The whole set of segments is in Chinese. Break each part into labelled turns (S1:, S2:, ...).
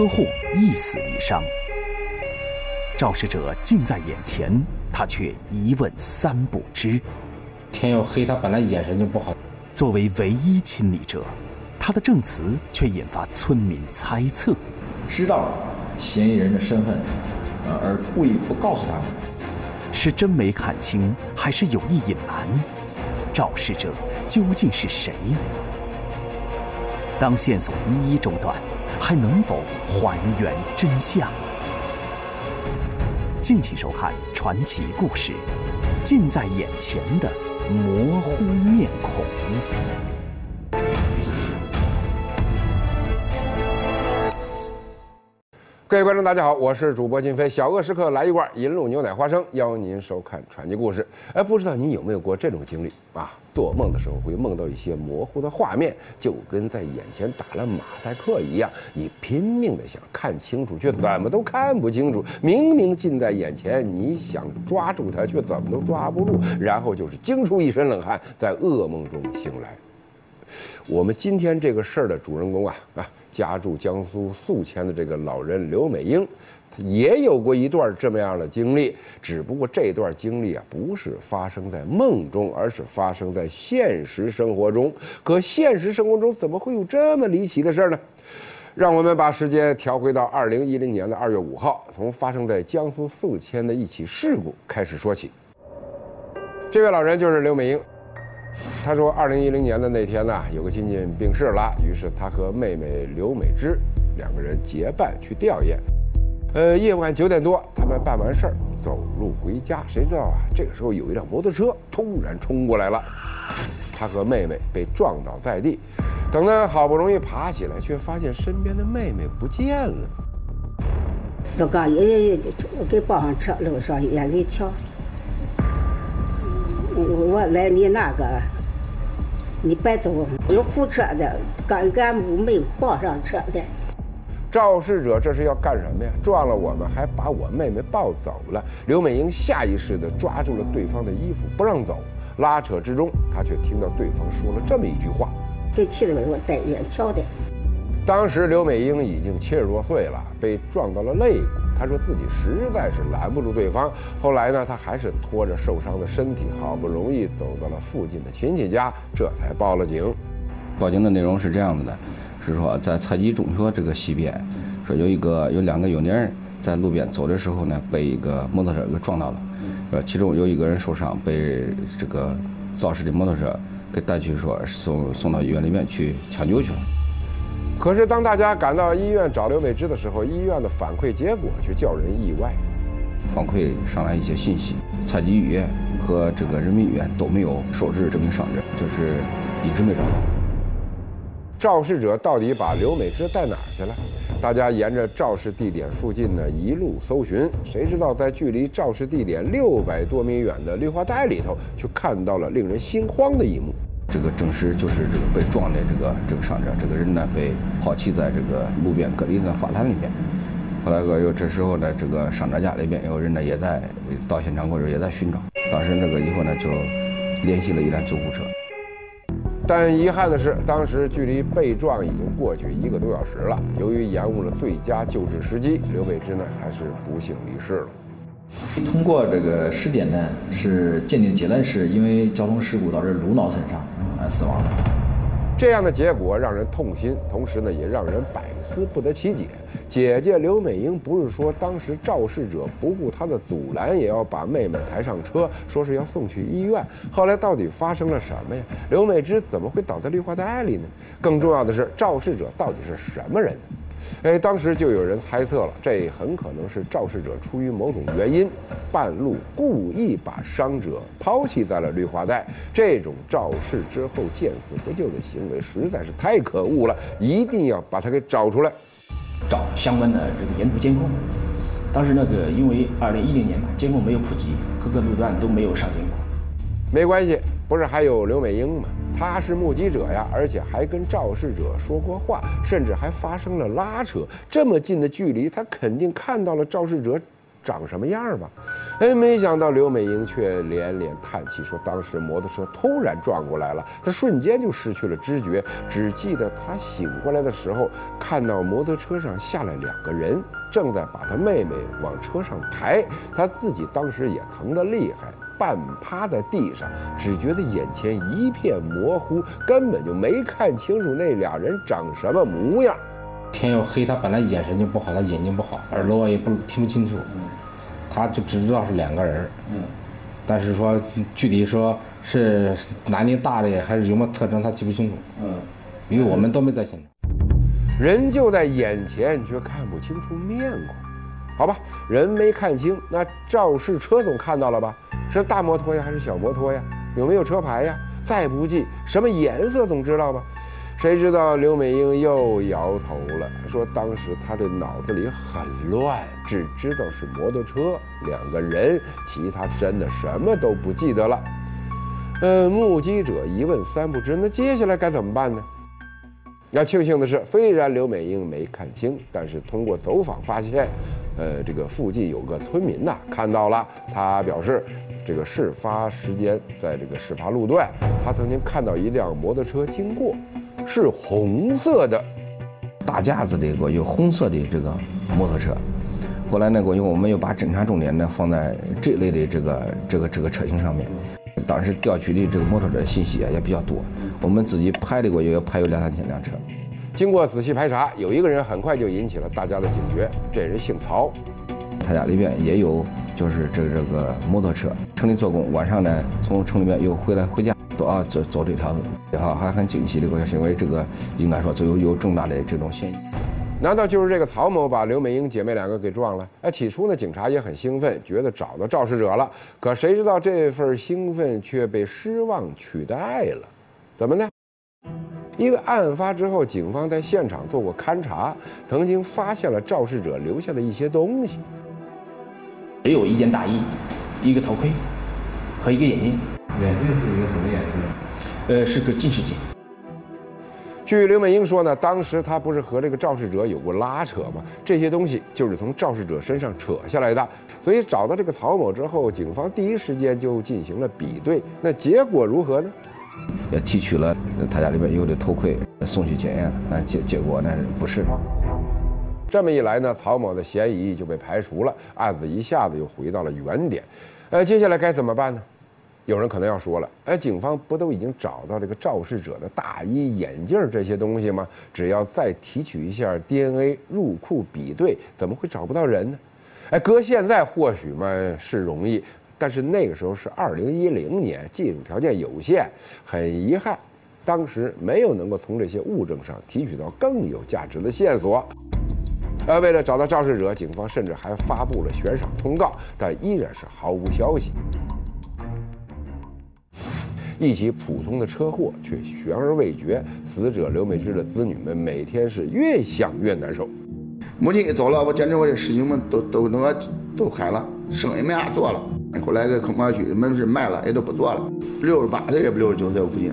S1: 车祸一死一伤。肇事者近在眼前，他却一问三不知。
S2: 天又黑，他本来眼神就不好。
S1: 作为唯一亲历者，他的证词却引发村民猜测：
S3: 知道嫌疑人的身份，呃，而故意不告诉他们，
S1: 是真没看清，还是有意隐瞒？肇事者究竟是谁？当线索一一中断，还能否还原真相？敬请收看传奇故事，近在眼前的模糊面孔。
S4: 各位观众，大家好，我是主播金飞。小饿时刻来一罐银鹭牛奶花生，邀您收看传奇故事。哎，不知道您有没有过这种经历啊？做梦的时候会梦到一些模糊的画面，就跟在眼前打了马赛克一样。你拼命的想看清楚，却怎么都看不清楚。明明近在眼前，你想抓住它，却怎么都抓不住。然后就是惊出一身冷汗，在噩梦中醒来。我们今天这个事儿的主人公啊啊，家住江苏宿迁的这个老人刘美英，他也有过一段这么样的经历，只不过这段经历啊不是发生在梦中，而是发生在现实生活中。可现实生活中怎么会有这么离奇的事儿呢？让我们把时间调回到二零一零年的二月五号，从发生在江苏宿迁的一起事故开始说起。这位老人就是刘美英。他说，二零一零年的那天呢，有个亲戚病逝了，于是他和妹妹刘美芝两个人结伴去吊唁。呃，夜晚九点多，他们办完事儿走路回家，谁知道啊？这个时候有一辆摩托车突然冲过来了，他和妹妹被撞倒在地。等他好不容易爬起来，却发现身边的妹妹不见了。
S5: 都刚一给抱上车，路上眼泪瞧。我来你那个，你别走，有护车的，刚俺没抱上车的。
S4: 肇事者这是要干什么呀？撞了我们，还把我妹妹抱走了。刘美英下意识地抓住了对方的衣服，不让走。拉扯之中，她却听到对方说了这么一句话：“
S5: 给气得我带眼瞧的。”
S4: 当时刘美英已经七十多岁了，被撞到了肋骨。他说自己实在是拦不住对方。后来呢，他还是拖着受伤的身体，好不容易走到了附近的亲戚家，这才报了警。
S2: 报警的内容是这样子的，是说在蔡集中学这个西边，说有一个有两个有年人在路边走的时候呢，被一个摩托车给撞到了，说其中有一个人受伤，被这个肇事的摩托车给带去，说送送到医院里面去抢救去了。
S4: 可是，当大家赶到医院找刘美芝的时候，医院的反馈结果却叫人意外。
S2: 反馈上来一些信息，采集医院和这个人民医院都没有收治这名伤者，就是一直没找到。
S4: 肇事者到底把刘美芝带哪儿去了？大家沿着肇事地点附近呢一路搜寻，谁知道在距离肇事地点六百多米远的绿化带里头，却看到了令人心慌的一幕。
S2: 这个证实就是这个被撞的这个这个伤者，这个人呢被抛弃在这个路边隔离的花坛里面。后来个又这时候呢，这个伤者家里边有人呢也在到现场过后也在寻找。当时那个以后呢就联系了一辆救护车。
S4: 但遗憾的是，当时距离被撞已经过去一个多小时了。由于延误了最佳救治时机，刘伟芝呢还是不幸离世了。
S3: 通过这个尸检呢，是鉴定结论是因为交通事故导致颅脑损伤而死亡的。
S4: 这样的结果让人痛心，同时呢也让人百思不得其解。姐姐刘美英不是说当时肇事者不顾她的阻拦，也要把妹妹抬上车，说是要送去医院。后来到底发生了什么呀？刘美芝怎么会倒在绿化带里呢？更重要的是，肇事者到底是什么人？哎，当时就有人猜测了，这很可能是肇事者出于某种原因，半路故意把伤者抛弃在了绿化带。这种肇事之后见死不救的行为实在是太可恶了，一定要把他给找出来。
S6: 找相关的这个沿途监控。当时那个因为二零一零年嘛，监控没有普及，各个路段都没有上监控。
S4: 没关系，不是还有刘美英吗？他是目击者呀，而且还跟肇事者说过话，甚至还发生了拉扯。这么近的距离，他肯定看到了肇事者长什么样吧。哎，没想到刘美英却连连叹气，说当时摩托车突然撞过来了，她瞬间就失去了知觉，只记得她醒过来的时候，看到摩托车上下来两个人，正在把她妹妹往车上抬，她自己当时也疼得厉害，半趴在地上，只觉得眼前一片模糊，根本就没看清楚那俩人长什么模样。
S7: 天又黑，他本来眼神就不好，他眼睛不好，耳朵也不听不清楚。他就只知道是两个人，嗯，但是说具体说是男的大的还是有什么特征，他记不清楚，嗯，因为我们都没在现场，
S4: 人就在眼前，却看不清楚面孔，好吧，人没看清，那肇事车总看到了吧？是大摩托呀，还是小摩托呀？有没有车牌呀？再不济，什么颜色总知道吧？谁知道刘美英又摇头了，说当时她这脑子里很乱，只知道是摩托车两个人，其他真的什么都不记得了。呃，目击者一问三不知，那接下来该怎么办呢？要庆幸的是，虽然刘美英没看清，但是通过走访发现，呃，这个附近有个村民呐看到了，他表示，这个事发时间在这个事发路段，他曾经看到一辆摩托车经过。是红色的，
S2: 大架子的一个有红色的这个摩托车。后来呢，过去我们又把侦查重点呢放在这类的这个这个这个车型上面。当时调取的这个摩托车信息啊也比较多，我们自己排的过去要排有两三千辆车。
S4: 经过仔细排查，有一个人很快就引起了大家的警觉。这人姓曹，
S2: 他家里边也有就是这这个摩托车，城里做工，晚上呢从城里面又回来回家。都啊，走走这条路，哈，还很惊喜的，我因为这个应该说就有有重大的这种嫌疑。
S4: 难道就是这个曹某把刘美英姐妹两个给撞了？哎，起初呢，警察也很兴奋，觉得找到肇事者了。可谁知道这份兴奋却被失望取代了？怎么呢？因为案发之后，警方在现场做过勘查，曾经发现了肇事者留下的一些东西，
S6: 只有一件大衣、一个头盔和一个眼镜。
S3: 眼镜是一个什么眼镜？
S6: 呃，是个近视镜。
S4: 据刘美英说呢，当时她不是和这个肇事者有过拉扯吗？这些东西就是从肇事者身上扯下来的。所以找到这个曹某之后，警方第一时间就进行了比对。那结果如何呢？
S2: 也提取了他家里边有的头盔，送去检验。那结结果呢不是。
S4: 这么一来呢，曹某的嫌疑就被排除了，案子一下子又回到了原点。呃，接下来该怎么办呢？有人可能要说了，哎，警方不都已经找到这个肇事者的大衣、眼镜这些东西吗？只要再提取一下 DNA 入库比对，怎么会找不到人呢？哎，搁现在或许嘛是容易，但是那个时候是二零一零年，技术条件有限，很遗憾，当时没有能够从这些物证上提取到更有价值的线索。呃，为了找到肇事者，警方甚至还发布了悬赏通告，但依然是毫无消息。一起普通的车祸却悬而未决，死者刘美芝的子女们每天是越想越难受。
S8: 母亲一走了，我简直我的事情们都都那个都嗨了，生意没啥做了。后来给空包区门市卖了，也都不做了。六十八岁也不六十九岁我估计，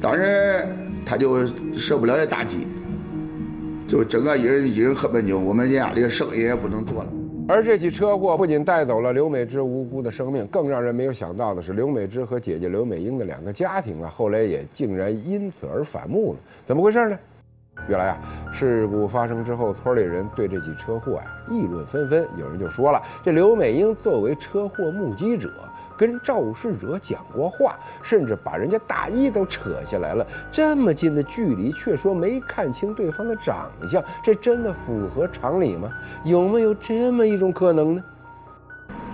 S8: 当时他就受不了这打击，就整个一人一人喝闷酒，我们家里生意也不能做了。
S4: 而这起车祸不仅带走了刘美芝无辜的生命，更让人没有想到的是，刘美芝和姐姐刘美英的两个家庭啊，后来也竟然因此而反目了。怎么回事呢？原来啊，事故发生之后，村里人对这起车祸啊议论纷纷，有人就说了，这刘美英作为车祸目击者。跟肇事者讲过话，甚至把人家大衣都扯下来了。这么近的距离，却说没看清对方的长相，这真的符合常理吗？有没有这么一种可能呢？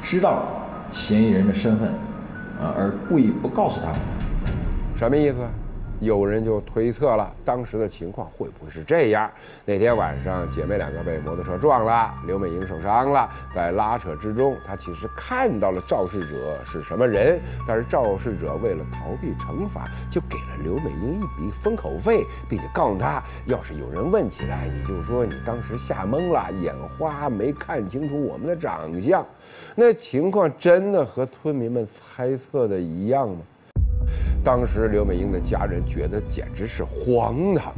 S3: 知道嫌疑人的身份，啊，而故意不告诉他，
S4: 什么意思？有人就推测了，当时的情况会不会是这样？那天晚上，姐妹两个被摩托车撞了，刘美英受伤了，在拉扯之中，她其实看到了肇事者是什么人，但是肇事者为了逃避惩罚，就给了刘美英一笔封口费，并且告诉她，要是有人问起来，你就说你当时吓懵了，眼花，没看清楚我们的长相。那情况真的和村民们猜测的一样吗？当时刘美英的家人觉得简直是荒唐，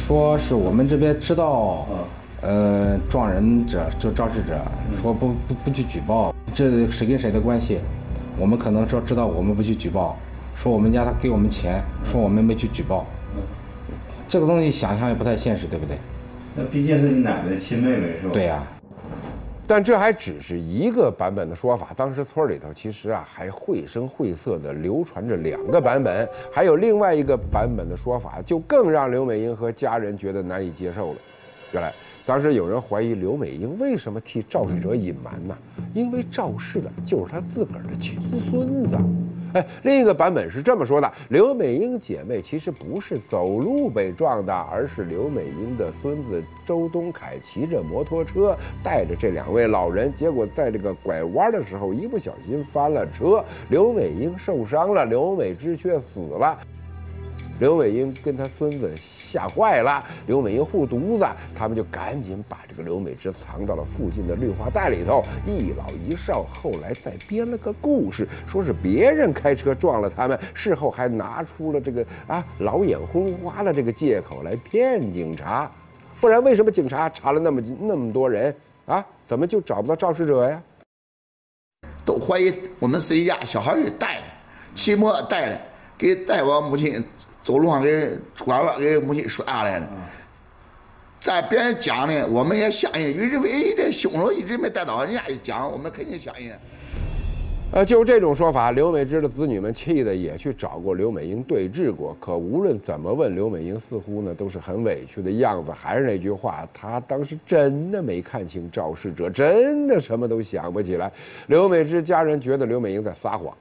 S7: 说是我们这边知道，呃，撞人者就肇事者说不不不去举报，这谁跟谁的关系？我们可能说知道我们不去举报，说我们家他给我们钱，说我们没去举报，这个东西想想也不太现实，对不对？
S9: 那毕竟是你奶奶的亲妹妹是吧？
S7: 对呀、
S4: 但这还只是一个版本的说法。当时村里头其实啊还绘声绘色地流传着两个版本，还有另外一个版本的说法，就更让刘美英和家人觉得难以接受了。原来当时有人怀疑刘美英为什么替肇事者隐瞒呢？因为肇事的就是她自个儿的亲孙子。哎，另一个版本是这么说的：刘美英姐妹其实不是走路被撞的，而是刘美英的孙子周东凯骑着摩托车带着这两位老人，结果在这个拐弯的时候一不小心翻了车，刘美英受伤了，刘美芝却死了。刘美英跟她孙子吓坏了，刘美英护犊子，他们就赶紧把这个刘美芝藏到了附近的绿化带里头。一老一少后来再编了个故事，说是别人开车撞了他们，事后还拿出了这个啊老眼昏花的这个借口来骗警察。不然为什么警察查了那么那么多人啊，怎么就找不到肇事者呀？
S8: 都怀疑我们自己家小孩给带了，期末带了，给带我母亲走路上给拐弯给母亲摔下来了。但别人讲呢，我们也相信，因为这凶手一直没带到，人家一讲，我们肯定相信。
S4: 呃，就这种说法，刘美芝的子女们气得也去找过刘美英对峙过。可无论怎么问，刘美英似乎呢都是很委屈的样子。还是那句话，她当时真的没看清肇事者，真的什么都想不起来。刘美芝家人觉得刘美英在撒谎，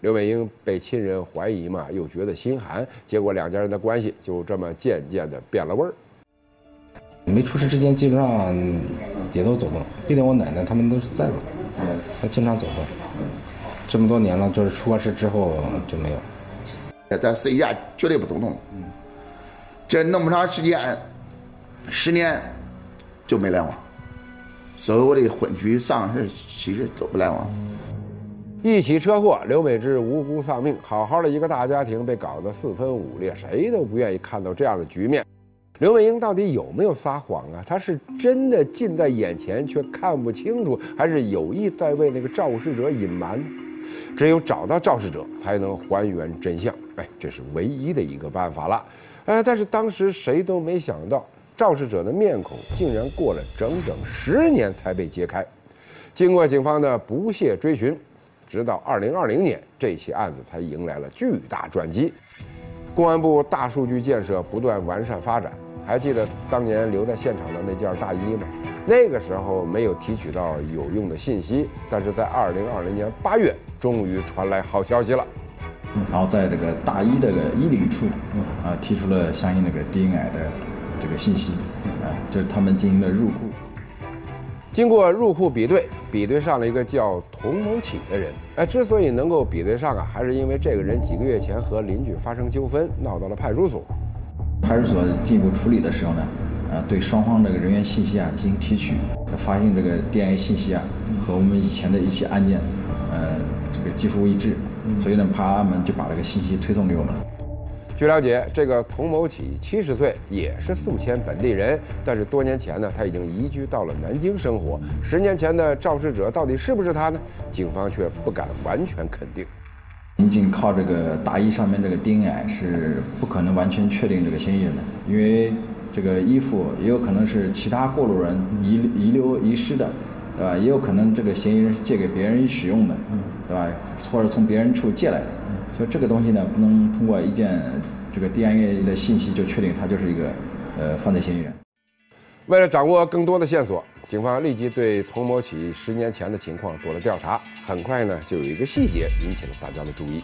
S4: 刘美英被亲人怀疑嘛，又觉得心寒，结果两家人的关系就这么渐渐的变了味儿。
S7: 没出事之前基本上也都走动，毕竟我奶奶他们都是在嘛，他经常走动。这么多年了，就是出过事之后就没有。
S8: 在私底下绝对不走动。这那么长时间，十年就没来往，所有的婚娶丧事其实都不来往。
S4: 一起车祸，刘美芝无辜丧命，好好的一个大家庭被搞得四分五裂，谁都不愿意看到这样的局面。刘美英到底有没有撒谎啊？她是真的近在眼前却看不清楚，还是有意在为那个肇事者隐瞒？只有找到肇事者，才能还原真相。哎，这是唯一的一个办法了。哎，但是当时谁都没想到，肇事者的面孔竟然过了整整十年才被揭开。经过警方的不懈追寻，直到二零二零年，这起案子才迎来了巨大转机。公安部大数据建设不断完善发展。还记得当年留在现场的那件大衣吗？那个时候没有提取到有用的信息，但是在二零二零年八月，终于传来好消息了。
S3: 然后在这个大衣这个衣领处，啊，提出了相应那个 DNA 的这个信息，啊，就是他们进行了入库。
S4: 经过入库比对，比对上了一个叫童某启的人。哎，之所以能够比对上啊，还是因为这个人几个月前和邻居发生纠纷，闹到了派出所。
S3: 派出所进一步处理的时候呢，呃，对双方这个人员信息啊进行提取，发现这个 DNA 信息啊和我们以前的一起案件，呃，这个几乎一致，所以呢，派阿们就把这个信息推送给我们了。
S4: 据了解，这个童某启七十岁，也是宿迁本地人，但是多年前呢，他已经移居到了南京生活。十年前的肇事者到底是不是他呢？警方却不敢完全肯定。
S3: 仅仅靠这个大衣上面这个 DNA 是不可能完全确定这个嫌疑人的，因为这个衣服也有可能是其他过路人遗遗留遗失的，对吧？也有可能这个嫌疑人是借给别人使用的，对吧？或者从别人处借来的，所以这个东西呢，不能通过一件这个 DNA 的信息就确定他就是一个呃犯罪嫌疑人。
S4: 为了掌握更多的线索，警方立即对童某起十年前的情况做了调查。很快呢，就有一个细节引起了大家的注意。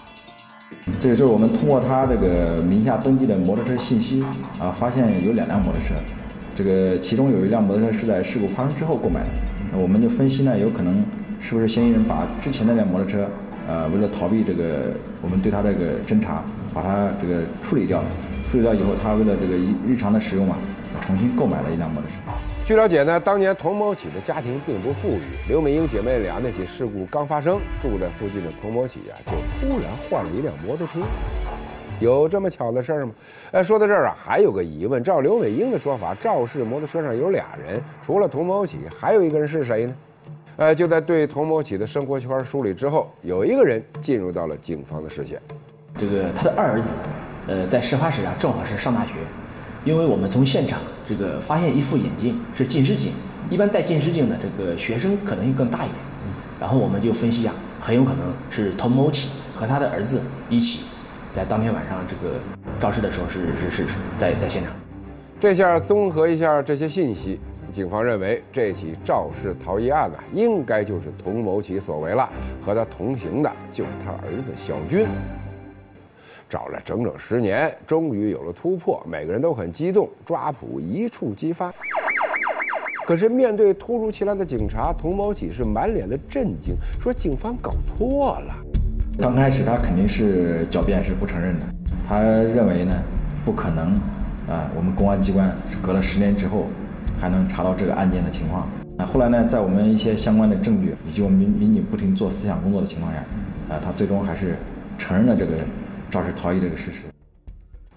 S3: 这个就是我们通过他这个名下登记的摩托车信息啊，发现有两辆摩托车，这个其中有一辆摩托车是在事故发生之后购买的。那我们就分析呢，有可能是不是嫌疑人把之前那辆摩托车，呃，为了逃避这个我们对他这个侦查，把它这个处理掉了。处理掉以后，他为了这个日常的使用嘛，重新购买了一辆摩托车。
S4: 据了解呢，当年童某启的家庭并不富裕，刘美英姐妹俩那起事故刚发生，住在附近的童某启呀、就突然换了一辆摩托车。有这么巧的事儿吗？哎，说到这儿啊，还有个疑问。照刘美英的说法，肇事摩托车上有俩人，除了童某启，还有一个人是谁呢？呃，就在对童某起的生活圈梳理之后，有一个人进入到了警方的视线。
S6: 这个他的二儿子，呃，在事发时啊，正好是上大学。因为我们从现场这个发现一副眼镜是近视镜，一般戴近视镜的这个学生可能性更大一点。然后我们就分析啊，很有可能是童某起和他的儿子一起，在当天晚上这个肇事的时候是是是在在现场。
S4: 这下综合一下这些信息，警方认为这起肇事逃逸案呢，应该就是童某起所为了。和他同行的就是他儿子小军。找了整整十年，终于有了突破，每个人都很激动，抓捕一触即发。可是面对突如其来的警察，童某起是满脸的震惊，说警方搞错了。
S3: 刚开始他肯定是狡辩，是不承认的。他认为呢，不可能啊，我们公安机关是隔了十年之后还能查到这个案件的情况。那，后来呢，在我们一些相关的证据以及我们民民警不停做思想工作的情况下，啊，他最终还是承认了这个。肇事逃逸这个事实，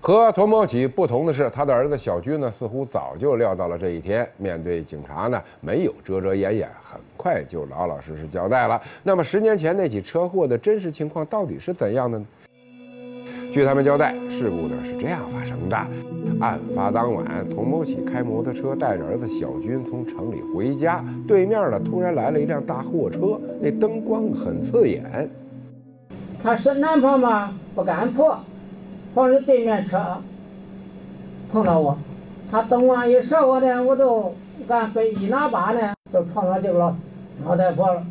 S4: 和童某启不同的是，他的儿子小军呢，似乎早就料到了这一天。面对警察呢，没有遮遮掩掩，很快就老老实实交代了。那么，十年前那起车祸的真实情况到底是怎样的呢？据他们交代，事故呢是这样发生的：案发当晚，童某喜开摩托车带着儿子小军从城里回家，对面呢突然来了一辆大货车，那灯光很刺眼。
S10: 他伸南旁嘛，不敢破，防止对面车碰到我。他灯光一射我呢，我都敢背一拿把呢，就撞到这个老老太婆了。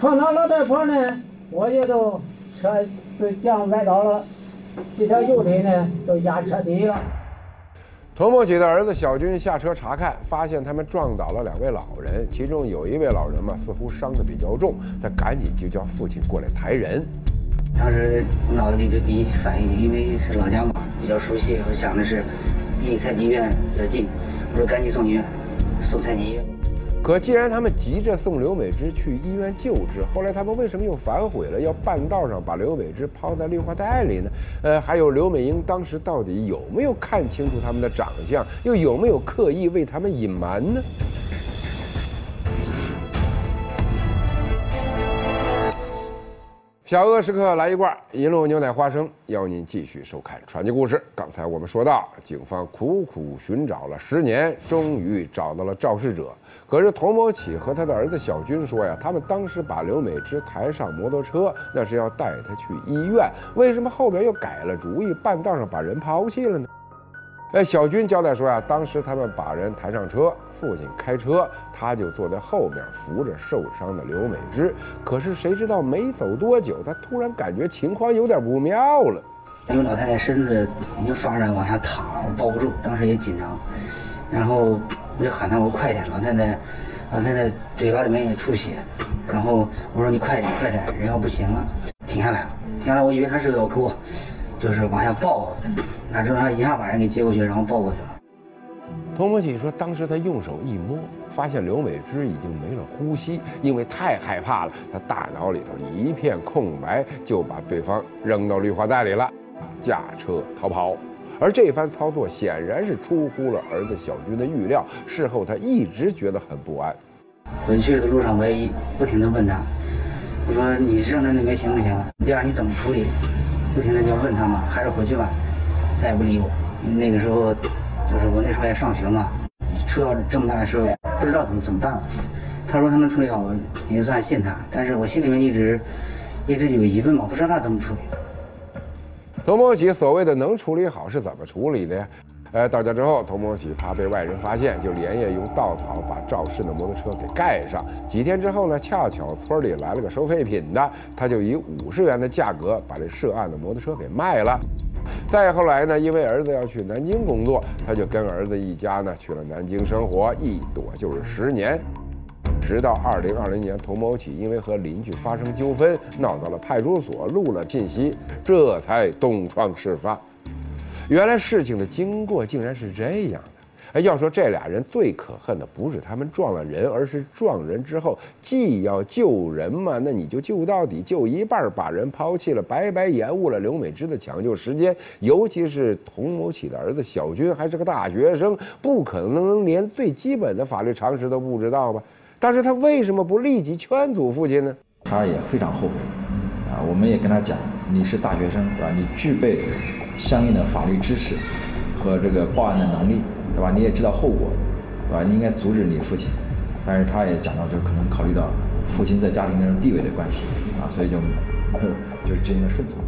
S10: 撞到老太婆呢，我就都车都将歪倒了，这条右腿呢都压车底了。
S4: 童某启的儿子小军下车查看，发现他们撞倒了两位老人，其中有一位老人嘛，似乎伤得比较重，他赶紧就叫父亲过来抬人。
S11: 当时脑子里就第一反应，因为是老家嘛，比较熟悉，我想的是离残疾医院比较近，我说赶紧送医院，送残疾医院。
S4: 可既然他们急着送刘美芝去医院救治，后来他们为什么又反悔了？要半道上把刘美芝抛在绿化带里呢？呃，还有刘美英当时到底有没有看清楚他们的长相，又有没有刻意为他们隐瞒呢？小饿时刻来一罐一路牛奶花生，邀您继续收看传奇故事。刚才我们说到，警方苦苦寻找了十年，终于找到了肇事者。可是童某启和他的儿子小军说呀，他们当时把刘美芝抬上摩托车，那是要带她去医院。为什么后边又改了主意，半道上把人抛弃了呢？哎，小军交代说呀，当时他们把人抬上车，父亲开车，他就坐在后面扶着受伤的刘美芝。可是谁知道没走多久，他突然感觉情况有点不妙了。
S11: 因为老太太身子已经发软往下躺，抱不住，当时也紧张，然后。我就喊他，我快点，老太太，老太太嘴巴里面也出血，然后我说你快点，快点，人要不行了，停下来了，停下来，我以为他是要给我，就是往下抱，哪知道他一下把人给接过去，然后抱过去了。
S4: 童某启说，当时他用手一摸，发现刘美芝已经没了呼吸，因为太害怕了，他大脑里头一片空白，就把对方扔到绿化带里了，驾车逃跑。而这番操作显然是出乎了儿子小军的预料。事后他一直觉得很不安。
S11: 回去的路上，我也不停地问他：“我说你扔在那边行不行？第二你怎么处理？”不停的就问他嘛，还是回去吧。他也不理我。那个时候，就是我那时候也上学嘛，出到这么大的事，不知道怎么怎么办了。他说他能处理好，我也算信他。但是我心里面一直一直有疑问嘛，不知道他怎么处理。
S4: 童某启所谓的能处理好是怎么处理的呀？呃，到家之后，童某启怕被外人发现，就连夜用稻草把肇事的摩托车给盖上。几天之后呢，恰巧村里来了个收废品的，他就以五十元的价格把这涉案的摩托车给卖了。再后来呢，因为儿子要去南京工作，他就跟儿子一家呢去了南京生活，一躲就是十年。直到二零二零年，童某起因为和邻居发生纠纷，闹到了派出所，录了信息，这才东窗事发。原来事情的经过竟然是这样的：哎，要说这俩人最可恨的不是他们撞了人，而是撞人之后既要救人嘛，那你就救到底，救一半把人抛弃了，白白延误了刘美芝的抢救时间。尤其是童某起的儿子小军还是个大学生，不可能连最基本的法律常识都不知道吧？但是他为什么不立即劝阻父亲呢？
S3: 他也非常后悔，啊，我们也跟他讲，你是大学生，对吧？你具备相应的法律知识和这个报案的能力。对吧？你也知道后果，对吧？你应该阻止你父亲，但是他也讲到，就可能考虑到父亲在家庭中地位的关系啊，所以就 就是进行了顺从。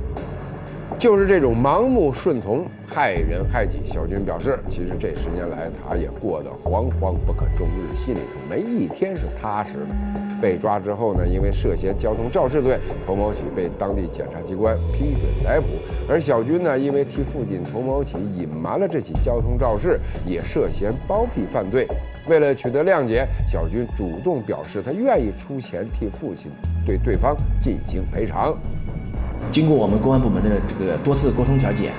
S4: 就是这种盲目顺从，害人害己。小军表示，其实这十年来，他也过得惶惶不可终日，心里头没一天是踏实的。被抓之后呢，因为涉嫌交通肇事罪，童某启被当地检察机关批准逮捕。而小军呢，因为替父亲童某启隐瞒了这起交通肇事，也涉嫌包庇犯罪。为了取得谅解，小军主动表示，他愿意出钱替父亲对对方进行赔偿。
S6: 经过我们公安部门的这个多次沟通调解，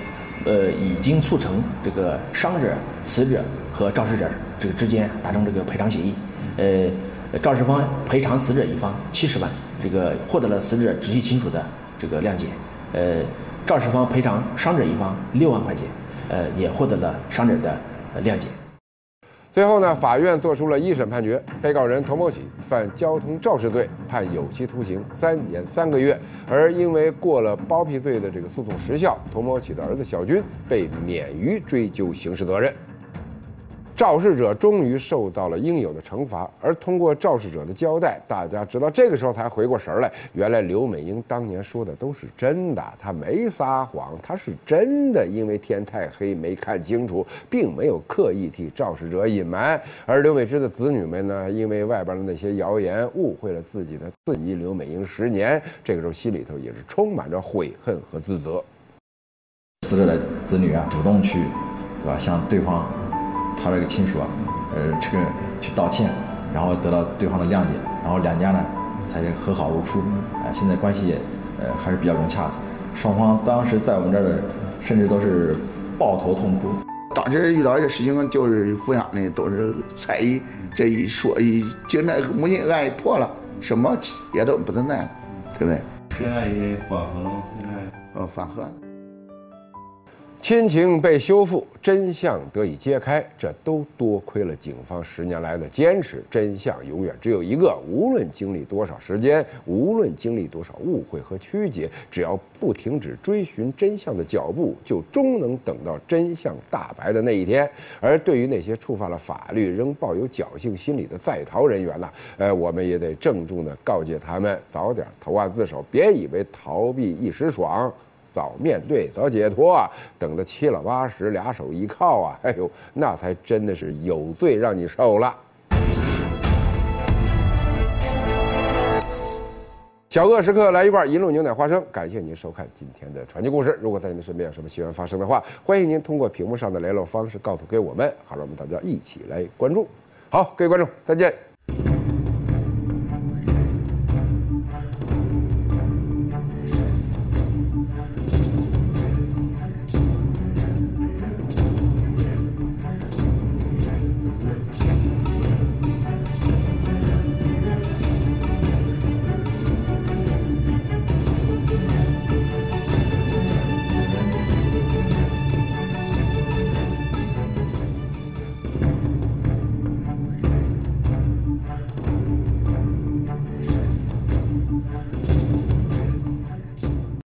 S6: 呃，已经促成这个伤者、死者和肇事者这个之间达成这个赔偿协议。呃，肇事方赔偿死者一方七十万，这个获得了死者直系亲属的这个谅解。呃，肇事方赔偿伤者一方六万块钱，呃，也获得了伤者的谅解。
S4: 最后呢，法院作出了一审判决，被告人童某起犯交通肇事罪，判有期徒刑三年三个月；而因为过了包庇罪的这个诉讼时效，童某起的儿子小军被免于追究刑事责任。肇事者终于受到了应有的惩罚，而通过肇事者的交代，大家直到这个时候才回过神儿来，原来刘美英当年说的都是真的，她没撒谎，她是真的因为天太黑没看清楚，并没有刻意替肇事者隐瞒。而刘美芝的子女们呢，因为外边的那些谣言，误会了自己的自疑刘美英十年，这个时候心里头也是充满着悔恨和自责。
S3: 死者的子女啊，主动去，对吧？向对方。他这个亲属啊，呃，这个去道歉，然后得到对方的谅解，然后两家呢才和好如初，啊，现在关系呃还是比较融洽的。双方当时在我们这儿，甚至都是抱头痛哭。
S8: 当时遇到这事情，就是互相的都是猜疑，这一说一，就那母亲案一破了，什么也都不存在了，对不对？
S9: 现在也缓和了，现在
S8: 呃缓和。
S4: 亲情被修复，真相得以揭开，这都多亏了警方十年来的坚持。真相永远只有一个，无论经历多少时间，无论经历多少误会和曲解，只要不停止追寻真相的脚步，就终能等到真相大白的那一天。而对于那些触犯了法律仍抱有侥幸心理的在逃人员呢？呃，我们也得郑重地告诫他们，早点投案自首，别以为逃避一时爽。早面对，早解脱啊，等到七老八十，俩手一靠啊，哎呦，那才真的是有罪让你受了。小饿时刻来一罐银鹭牛奶花生，感谢您收看今天的传奇故事。如果在您的身边有什么新闻发生的话，欢迎您通过屏幕上的联络方式告诉给我们，好让我们大家一起来关注。好，各位观众，再见。